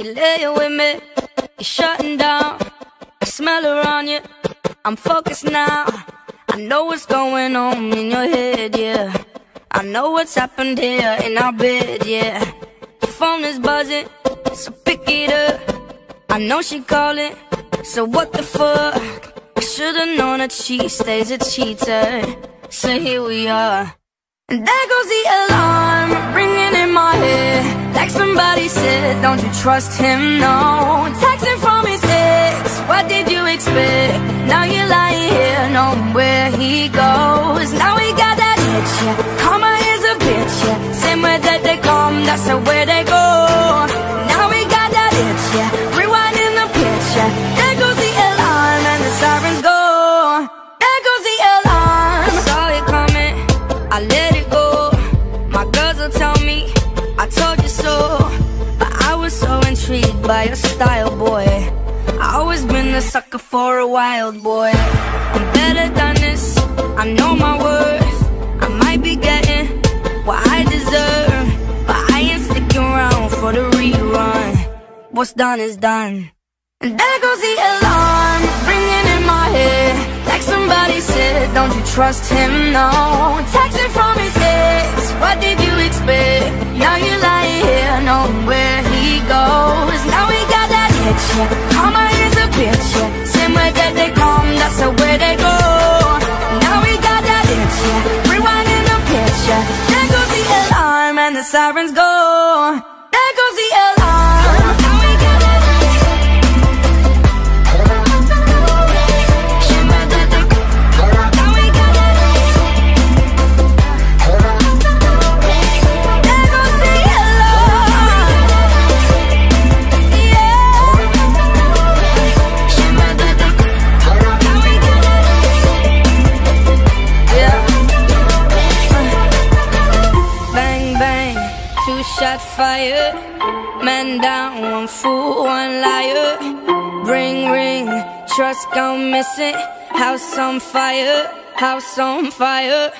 You lay with me, you're shutting down. I smell on you, I'm focused now. I know what's going on in your head, yeah. I know what's happened here in our bed, yeah. The phone is buzzing, so pick it up. I know she calling, so what the fuck? I should've known that she stays a cheater. So here we are. And there goes the alarm, ringing in my head Like somebody said, don't you trust him, no. Texting from his ex, what did you expect? Now you're lying here, knowing where he goes. Now he got that itch, yeah, karma is a bitch, yeah. Same way that they come, that's the way they go. Now he got that itch, yeah, rewinding the picture. There Will tell me, I told you so But I was so intrigued by your style, boy. I always been a sucker for a wild boy. I'm better than this, I know my worth. I might be getting what I deserve But I ain't sticking around for the rerun. What's done is done. And there goes the alarm, ringing in my head Like somebody said, don't you trust him, no sirens go two shot fire. Man down, one fool, one liar. Ring, ring, trust gone missing. House on fire, house on fire.